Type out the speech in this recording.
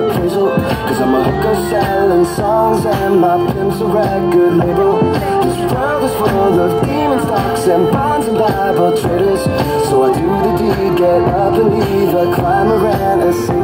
Cause I'm a hooker selling songs and my pimp's a record label. This world is full of demon stocks and bonds and Bible traders. So I do the deed, get up and leave a climber and a sadist